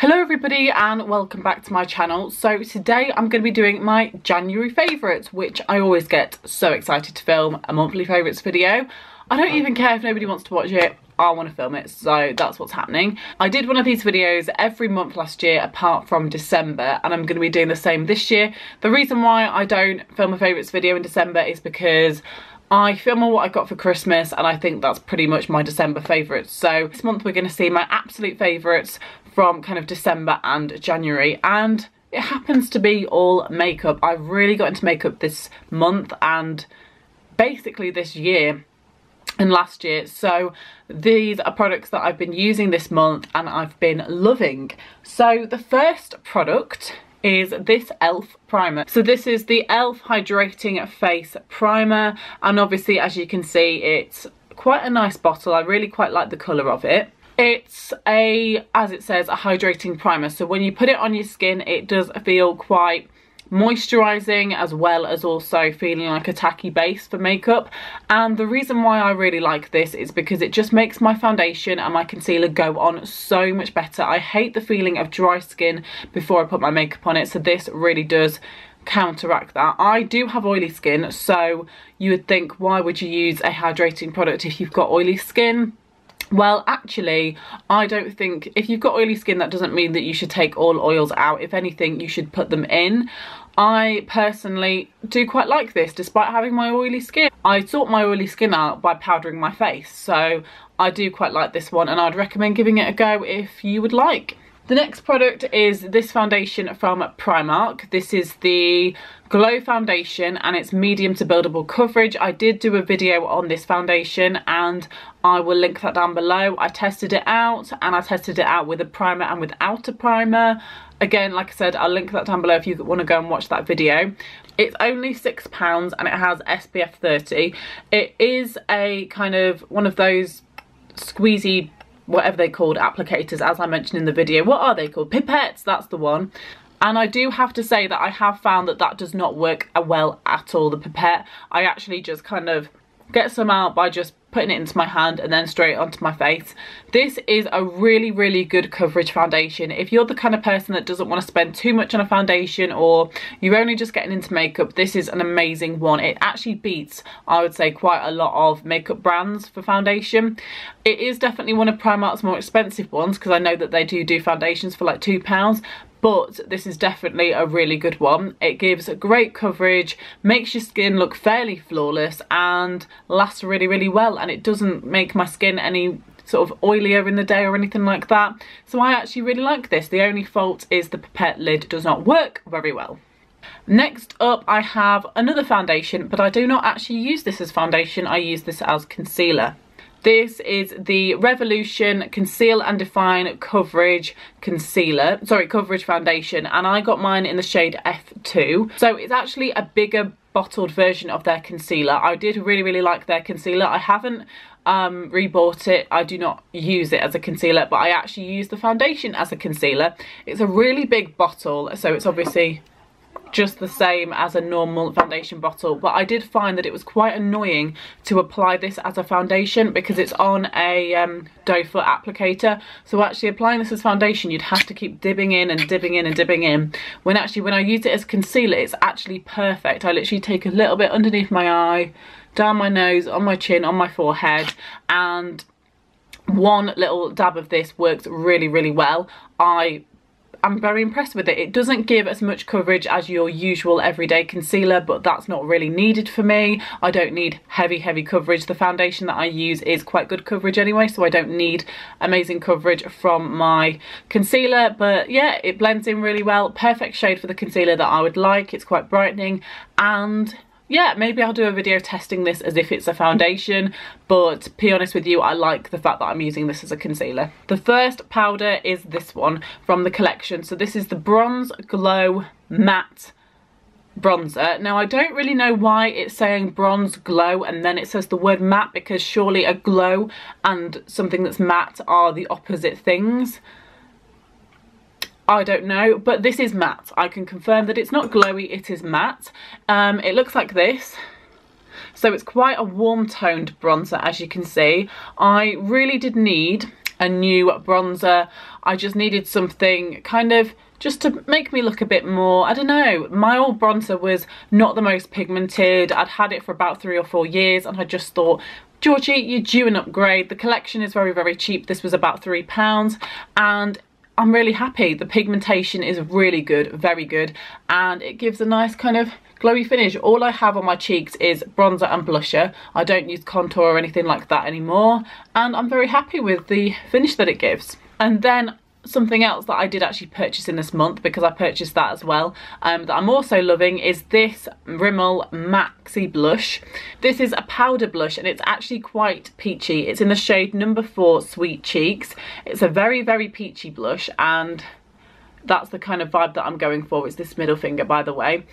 Hello everybody and welcome back to my channel. So today I'm going to be doing my January favourites, which I always get so excited to film a monthly favourites video. I don't even care if nobody wants to watch it, I want to film it, so that's what's happening. I did one of these videos every month last year apart from December and I'm going to be doing the same this year. The reason why I don't film a favourites video in December is because I film on what I got for Christmas and I think that's pretty much my December favourites. So this month we're going to see my absolute favourites from kind of December and January and it happens to be all makeup. I've really got into makeup this month and basically this year and last year so these are products that I've been using this month and I've been loving so the first product is this e.l.f. primer. So this is the e.l.f. Hydrating Face Primer and obviously as you can see it's quite a nice bottle. I really quite like the colour of it. It's a, as it says, a hydrating primer. So when you put it on your skin, it does feel quite moisturizing as well as also feeling like a tacky base for makeup and the reason why I really like this is because it just makes my foundation and my concealer go on so much better I hate the feeling of dry skin before I put my makeup on it so this really does counteract that. I do have oily skin so you would think why would you use a hydrating product if you've got oily skin well, actually, I don't think, if you've got oily skin, that doesn't mean that you should take all oils out. If anything, you should put them in. I personally do quite like this, despite having my oily skin. I sort my oily skin out by powdering my face, so I do quite like this one, and I'd recommend giving it a go if you would like. The next product is this foundation from Primark. This is the Glow Foundation and it's medium to buildable coverage. I did do a video on this foundation and I will link that down below. I tested it out and I tested it out with a primer and without a primer. Again, like I said, I'll link that down below if you want to go and watch that video. It's only £6 and it has SPF 30. It is a kind of one of those squeezy whatever they called applicators as I mentioned in the video. What are they called? Pipettes, that's the one. And I do have to say that I have found that that does not work uh, well at all, the pipette. I actually just kind of get some out by just putting it into my hand and then straight onto my face. This is a really, really good coverage foundation. If you're the kind of person that doesn't want to spend too much on a foundation or you're only just getting into makeup, this is an amazing one. It actually beats, I would say, quite a lot of makeup brands for foundation. It is definitely one of Primark's more expensive ones because I know that they do do foundations for like £2, but this is definitely a really good one. It gives great coverage, makes your skin look fairly flawless and lasts really, really well and it doesn't make my skin any sort of oilier in the day or anything like that. So I actually really like this. The only fault is the pipette lid does not work very well. Next up I have another foundation but I do not actually use this as foundation, I use this as concealer. This is the Revolution Conceal and Define Coverage Concealer, sorry, Coverage Foundation, and I got mine in the shade F2. So it's actually a bigger bottled version of their concealer. I did really, really like their concealer. I haven't um, rebought it. I do not use it as a concealer, but I actually use the foundation as a concealer. It's a really big bottle, so it's obviously just the same as a normal foundation bottle but I did find that it was quite annoying to apply this as a foundation because it's on a um, doe foot applicator. So actually applying this as foundation you'd have to keep dipping in and dipping in and dipping in. When actually when I use it as concealer it's actually perfect. I literally take a little bit underneath my eye down my nose on my chin on my forehead and one little dab of this works really really well. I I'm very impressed with it. It doesn't give as much coverage as your usual everyday concealer, but that's not really needed for me. I don't need heavy, heavy coverage. The foundation that I use is quite good coverage anyway, so I don't need amazing coverage from my concealer. But yeah, it blends in really well. Perfect shade for the concealer that I would like. It's quite brightening and yeah, maybe I'll do a video testing this as if it's a foundation, but be honest with you, I like the fact that I'm using this as a concealer. The first powder is this one from the collection. So this is the Bronze Glow Matte bronzer. Now I don't really know why it's saying bronze glow and then it says the word matte because surely a glow and something that's matte are the opposite things. I don't know, but this is matte. I can confirm that it's not glowy, it is matte. Um, it looks like this. So it's quite a warm toned bronzer as you can see. I really did need a new bronzer. I just needed something kind of just to make me look a bit more, I don't know, my old bronzer was not the most pigmented. I'd had it for about three or four years and I just thought, Georgie, you're due an upgrade. The collection is very, very cheap. This was about three pounds and I'm really happy. The pigmentation is really good, very good, and it gives a nice kind of glowy finish. All I have on my cheeks is bronzer and blusher. I don't use contour or anything like that anymore, and I'm very happy with the finish that it gives. And then something else that I did actually purchase in this month because I purchased that as well um, that I'm also loving is this Rimmel Maxi Blush. This is a powder blush and it's actually quite peachy. It's in the shade number four Sweet Cheeks. It's a very, very peachy blush and that's the kind of vibe that I'm going for. It's this middle finger, by the way.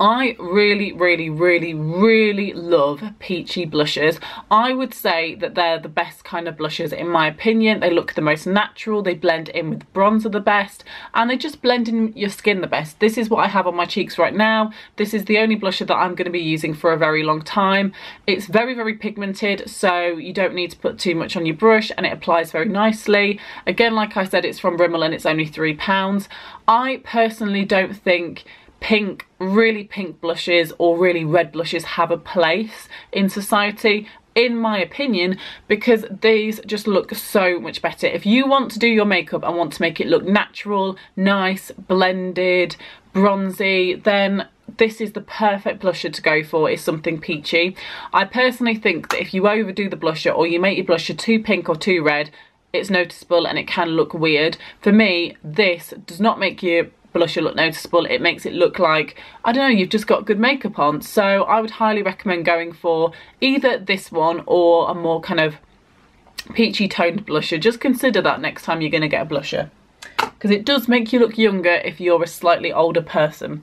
I really, really, really, really love peachy blushes. I would say that they're the best kind of blushes in my opinion. They look the most natural, they blend in with bronzer the best, and they just blend in your skin the best. This is what I have on my cheeks right now. This is the only blusher that I'm going to be using for a very long time. It's very, very pigmented, so you don't need to put too much on your brush, and it applies very nicely. Again, like I said, it's from Rimmel and it's only £3. I personally don't think pink, really pink blushes or really red blushes have a place in society in my opinion because these just look so much better. If you want to do your makeup and want to make it look natural nice blended bronzy then this is the perfect blusher to go for. Is something peachy. I personally think that if you overdo the blusher or you make your blusher too pink or too red it's noticeable and it can look weird. For me this does not make you blusher look noticeable. It makes it look like, I don't know, you've just got good makeup on. So I would highly recommend going for either this one or a more kind of peachy toned blusher. Just consider that next time you're going to get a blusher. Because it does make you look younger if you're a slightly older person.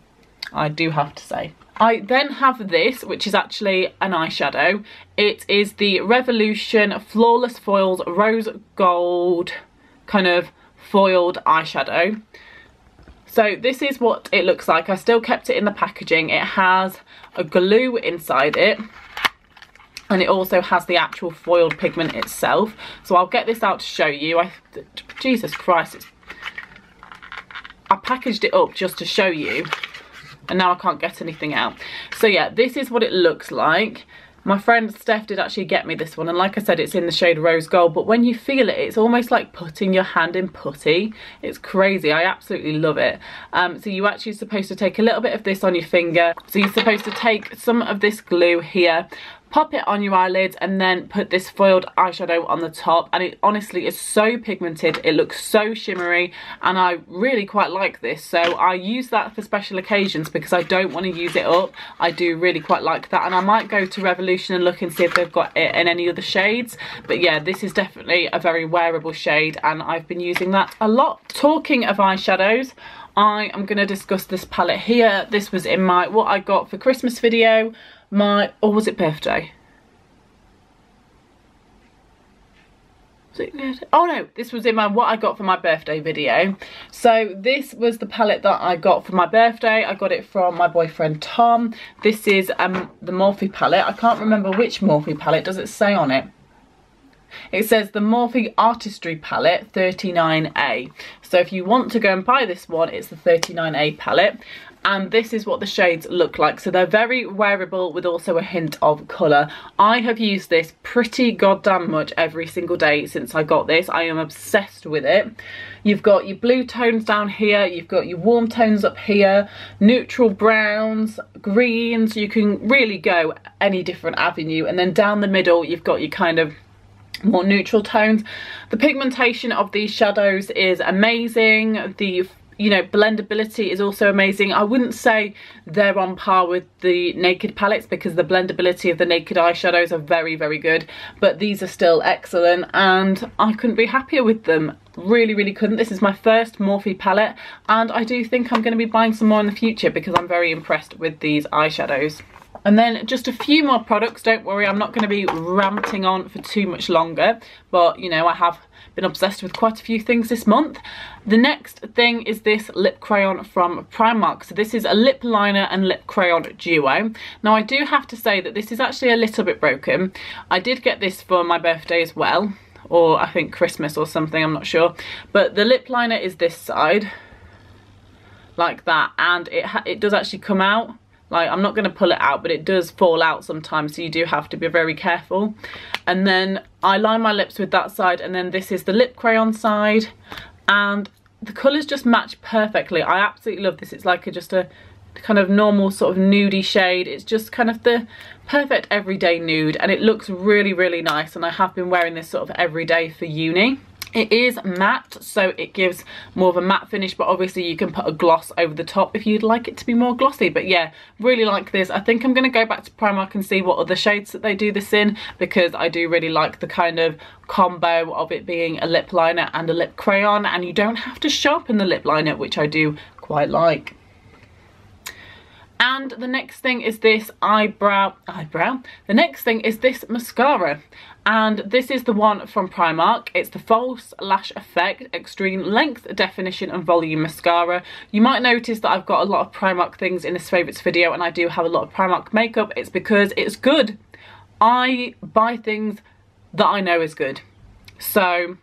I do have to say. I then have this, which is actually an eyeshadow. It is the Revolution Flawless Foils Rose Gold kind of foiled eyeshadow. So this is what it looks like. I still kept it in the packaging. It has a glue inside it and it also has the actual foiled pigment itself. So I'll get this out to show you. I, Jesus Christ, I packaged it up just to show you and now I can't get anything out. So yeah, this is what it looks like. My friend Steph did actually get me this one and like I said it's in the shade rose gold but when you feel it it's almost like putting your hand in putty. It's crazy, I absolutely love it. Um, so you're actually supposed to take a little bit of this on your finger. So you're supposed to take some of this glue here pop it on your eyelids and then put this foiled eyeshadow on the top. And it honestly is so pigmented. It looks so shimmery. And I really quite like this. So I use that for special occasions because I don't want to use it up. I do really quite like that. And I might go to Revolution and look and see if they've got it in any other shades. But yeah this is definitely a very wearable shade. And I've been using that a lot. Talking of eyeshadows I am going to discuss this palette here. This was in my what I got for Christmas video my, or was it birthday? Oh no, this was in my what I got for my birthday video. So this was the palette that I got for my birthday. I got it from my boyfriend Tom. This is um the Morphe palette. I can't remember which Morphe palette. Does it say on it? It says the Morphe Artistry Palette 39A. So if you want to go and buy this one, it's the 39A palette and this is what the shades look like. So they're very wearable with also a hint of colour. I have used this pretty goddamn much every single day since I got this. I am obsessed with it. You've got your blue tones down here. You've got your warm tones up here. Neutral browns greens. You can really go any different avenue. And then down the middle you've got your kind of more neutral tones. The pigmentation of these shadows is amazing. The you know, blendability is also amazing. I wouldn't say they're on par with the Naked palettes because the blendability of the Naked eyeshadows are very, very good. But these are still excellent and I couldn't be happier with them. Really, really couldn't. This is my first Morphe palette and I do think I'm going to be buying some more in the future because I'm very impressed with these eyeshadows. And then just a few more products, don't worry, I'm not going to be ranting on for too much longer, but you know, I have been obsessed with quite a few things this month. The next thing is this lip crayon from Primark. So this is a lip liner and lip crayon duo. Now I do have to say that this is actually a little bit broken. I did get this for my birthday as well or I think Christmas or something, I'm not sure. But the lip liner is this side, like that, and it, it does actually come out. Like, I'm not going to pull it out, but it does fall out sometimes, so you do have to be very careful. And then I line my lips with that side, and then this is the lip crayon side. And the colours just match perfectly. I absolutely love this. It's like a, just a kind of normal sort of nudie shade. It's just kind of the perfect everyday nude, and it looks really, really nice. And I have been wearing this sort of everyday for uni. It is matte, so it gives more of a matte finish, but obviously you can put a gloss over the top if you'd like it to be more glossy. But yeah, really like this. I think I'm going to go back to Primark and see what other shades that they do this in, because I do really like the kind of combo of it being a lip liner and a lip crayon, and you don't have to sharpen the lip liner, which I do quite like. And the next thing is this eyebrow, eyebrow? The next thing is this mascara. And this is the one from Primark. It's the False Lash Effect Extreme Length, Definition and Volume Mascara. You might notice that I've got a lot of Primark things in this favourites video and I do have a lot of Primark makeup. It's because it's good. I buy things that I know is good. So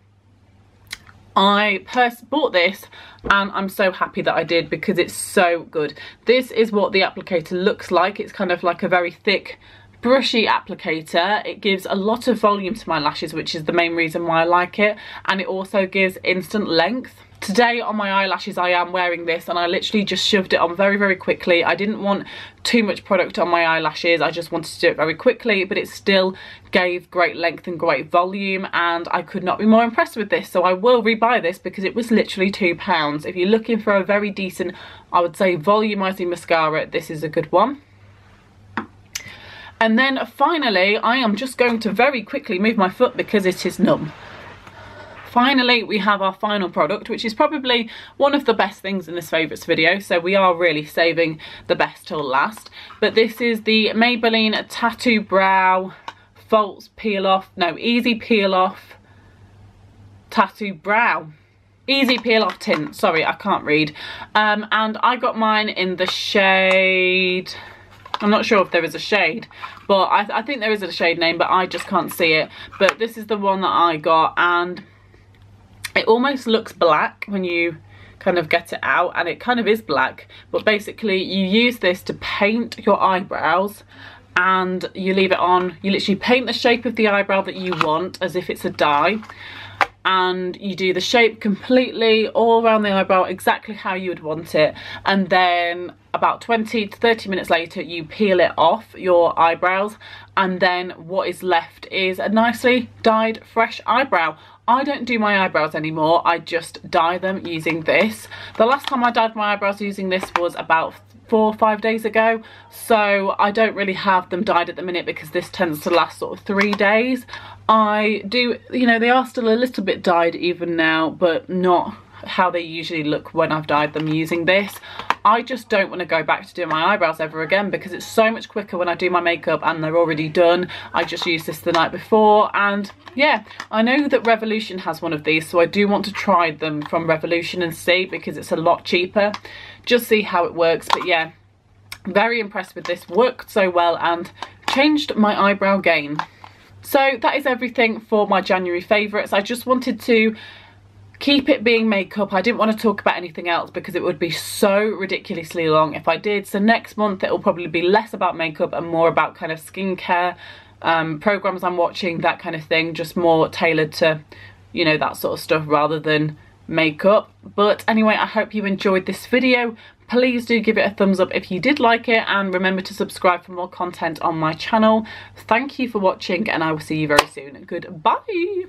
I bought this and I'm so happy that I did because it's so good. This is what the applicator looks like. It's kind of like a very thick brushy applicator. It gives a lot of volume to my lashes which is the main reason why I like it and it also gives instant length. Today on my eyelashes I am wearing this and I literally just shoved it on very very quickly. I didn't want too much product on my eyelashes, I just wanted to do it very quickly but it still gave great length and great volume and I could not be more impressed with this so I will rebuy this because it was literally £2. If you're looking for a very decent, I would say volumizing mascara, this is a good one. And then finally, I am just going to very quickly move my foot because it is numb finally we have our final product which is probably one of the best things in this favourites video. So we are really saving the best till last. But this is the Maybelline Tattoo Brow False Peel Off, no Easy Peel Off Tattoo Brow. Easy peel off tint sorry i can't read. Um, and i got mine in the shade i'm not sure if there is a shade but I, I, think there is a shade name but i just can't see it. But this is the one that i got and it almost looks black when you kind of get it out and it kind of is black but basically you use this to paint your eyebrows and you leave it on. You literally paint the shape of the eyebrow that you want as if it's a dye and you do the shape completely all around the eyebrow exactly how you would want it and then about 20 to 30 minutes later you peel it off your eyebrows and then what is left is a nicely dyed fresh eyebrow I don't do my eyebrows anymore, I just dye them using this. The last time I dyed my eyebrows using this was about four or five days ago. So I don't really have them dyed at the minute because this tends to last sort of three days. I do you know they are still a little bit dyed even now but not how they usually look when I've dyed them using this I just don't want to go back to doing my eyebrows ever again because it's so much quicker when I do my makeup and they're already done. I just used this the night before and yeah, I know that Revolution has one of these so I do want to try them from Revolution and see because it's a lot cheaper. Just see how it works but yeah, very impressed with this. Worked so well and changed my eyebrow game. So that is everything for my January favourites. I just wanted to keep it being makeup. I didn't want to talk about anything else because it would be so ridiculously long if i did. So next month it will probably be less about makeup and more about kind of skincare um, programs i'm watching that kind of thing just more tailored to you know that sort of stuff rather than makeup. But anyway i hope you enjoyed this video. Please do give it a thumbs up if you did like it and remember to subscribe for more content on my channel. Thank you for watching and i will see you very soon. Goodbye